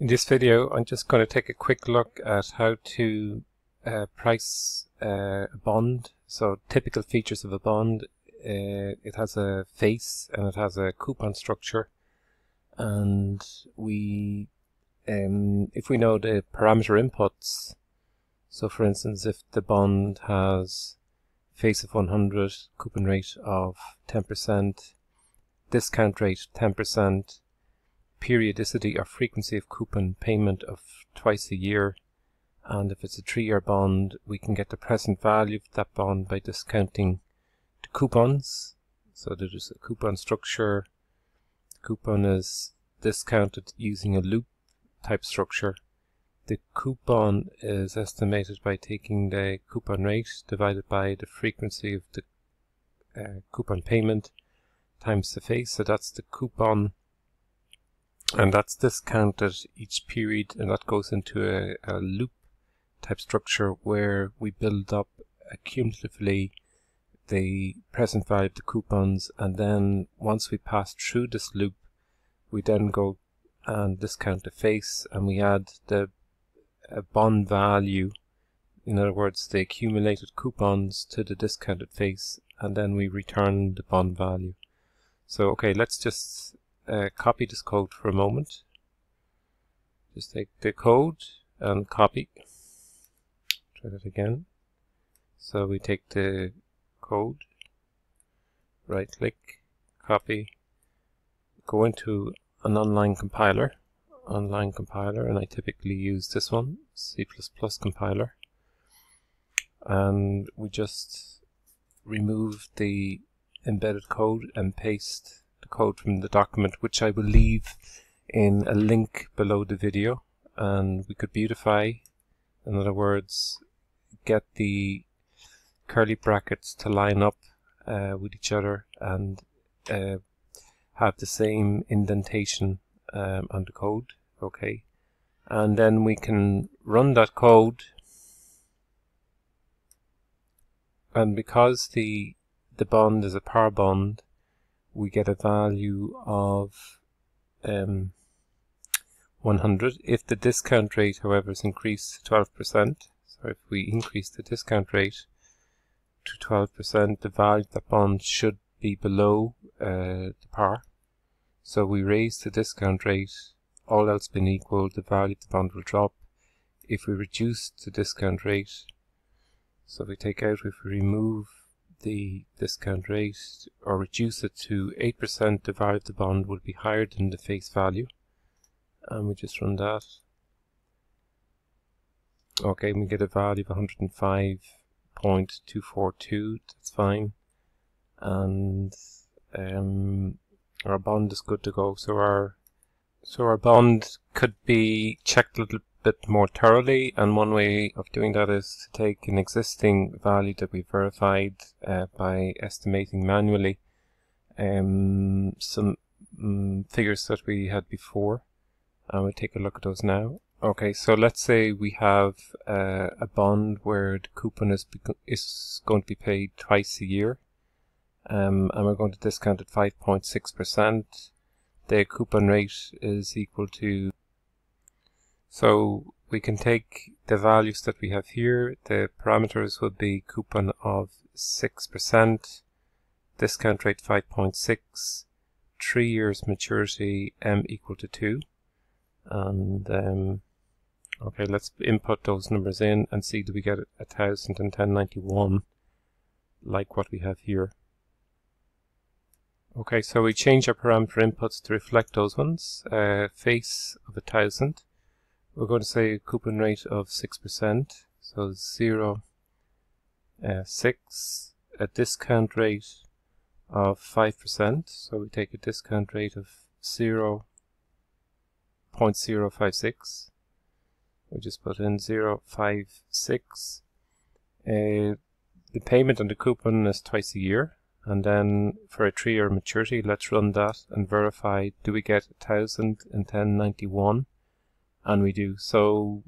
In this video I'm just going to take a quick look at how to uh, price uh, a bond. So typical features of a bond, uh, it has a face and it has a coupon structure and we um, if we know the parameter inputs so for instance if the bond has face of 100, coupon rate of 10%, discount rate 10%, periodicity or frequency of coupon payment of twice a year, and if it's a three-year bond, we can get the present value of that bond by discounting the coupons. So there's a coupon structure. The coupon is discounted using a loop type structure the coupon is estimated by taking the coupon rate divided by the frequency of the uh, coupon payment times the face. So that's the coupon and that's discounted each period and that goes into a, a loop type structure where we build up accumulatively the present value of the coupons and then once we pass through this loop we then go and discount the face and we add the bond value, in other words, the accumulated coupons to the discounted face, and then we return the bond value. So, okay, let's just uh, copy this code for a moment. Just take the code and copy. Try that again. So we take the code, right click, copy, go into an online compiler, online compiler and I typically use this one, C++ compiler. And we just remove the embedded code and paste code from the document, which I will leave in a link below the video. And we could beautify, in other words, get the curly brackets to line up uh, with each other and uh, have the same indentation um, on the code okay and then we can run that code and because the the bond is a par bond we get a value of um, 100 if the discount rate however is increased to 12% so if we increase the discount rate to 12% the value of the bond should be below uh, the par so we raise the discount rate all else being equal, the value of the bond will drop. If we reduce the discount rate, so if we take out, if we remove the discount rate or reduce it to 8%, the value of the bond would be higher than the face value. And we just run that. Okay, we get a value of 105.242, that's fine. And um, our bond is good to go. So our so our bond could be checked a little bit more thoroughly and one way of doing that is to take an existing value that we verified uh, by estimating manually um, some um, figures that we had before and we'll take a look at those now. Okay, so let's say we have uh, a bond where the coupon is, is going to be paid twice a year um, and we're going to discount at 5.6% the coupon rate is equal to so we can take the values that we have here the parameters would be coupon of 6% discount rate 5.6 three years maturity m equal to 2 and um, okay let's input those numbers in and see do we get a thousand and ten ninety one like what we have here Okay, so we change our parameter inputs to reflect those ones. Uh, face of a thousand. We're going to say a coupon rate of 6%. So 0, uh, 6. A discount rate of 5%. So we take a discount rate of 0 0.056. We just put in 0.56. Uh, the payment on the coupon is twice a year and then for a three year maturity let's run that and verify do we get 1091 and we do so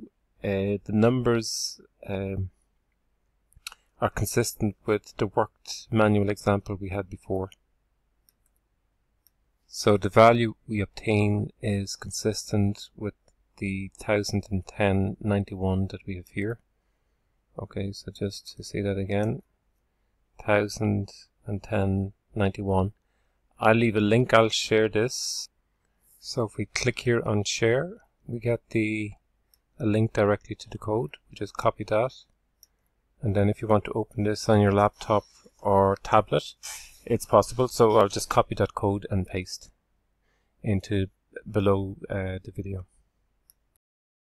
uh, the numbers um, are consistent with the worked manual example we had before so the value we obtain is consistent with the 1010.91 that we have here. Okay, so just to see that again, 1010.91. I'll leave a link, I'll share this. So if we click here on share, we get the a link directly to the code. We just copy that. And then if you want to open this on your laptop or tablet, it's possible. So I'll just copy that code and paste into below uh, the video.